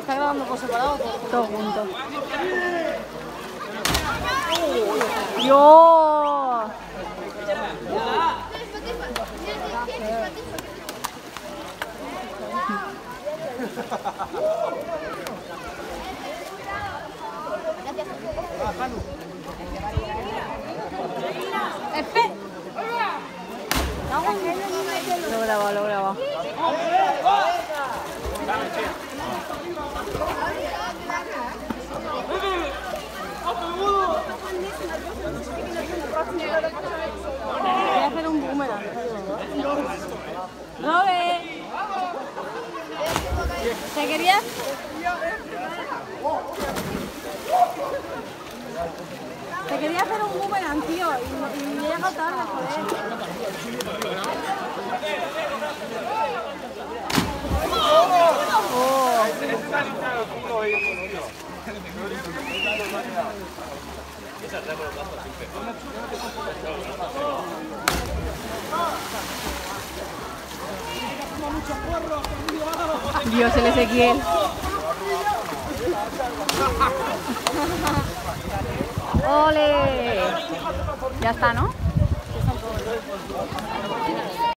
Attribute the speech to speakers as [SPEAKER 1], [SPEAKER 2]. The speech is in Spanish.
[SPEAKER 1] Está grabando por separado
[SPEAKER 2] Todo junto. ¡Dios! Lo grabado, lo grabado.
[SPEAKER 1] Voy a hacer un boomerang.
[SPEAKER 2] ¡Robe!
[SPEAKER 1] ¿Te querías? Te quería hacer un boomerang, tío, y, y me he llegado tarde, joder.
[SPEAKER 2] Dios, el Ezequiel. ¡Ole! Ya está, ¿no?